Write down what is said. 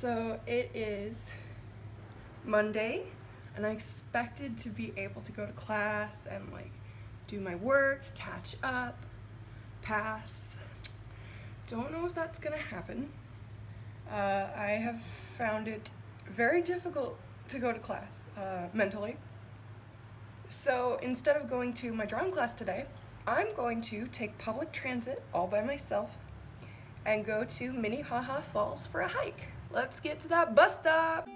So it is Monday and I expected to be able to go to class and like do my work, catch up, pass. Don't know if that's gonna happen. Uh, I have found it very difficult to go to class uh, mentally. So instead of going to my drawing class today, I'm going to take public transit all by myself and go to Minnehaha Falls for a hike. Let's get to that bus stop!